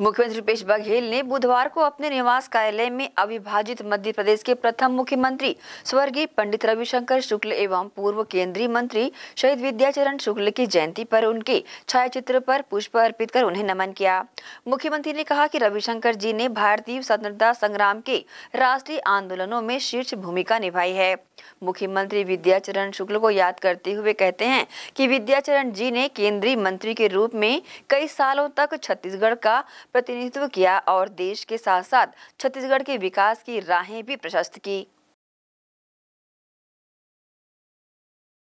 मुख्यमंत्री भूपेश बघेल ने बुधवार को अपने निवास कार्यालय में अविभाजित मध्य प्रदेश के प्रथम मुख्यमंत्री स्वर्गीय पंडित रविशंकर शुक्ल एवं पूर्व केंद्रीय मंत्री शहीद विद्याचरण शुक्ल की जयंती पर उनके छायाचित्र पर पुष्प अर्पित कर उन्हें नमन किया। मुख्यमंत्री ने कहा कि रविशंकर जी ने भारतीय स्वतंत्रता संग्राम के राष्ट्रीय आंदोलनों में शीर्ष भूमिका निभाई है। मुख्यमंत्री विद्याचरण शुक्ल को याद करते हुए कहते हैं कि विद्याचरण जी ने केंद्रीय मंत्री के रूप में कई सालों तक छत्तीसगढ़ का प्रतिनिधित्व किया और देश के साथ साथ छत्तीसगढ़ के विकास की राहें भी प्रशस्त की।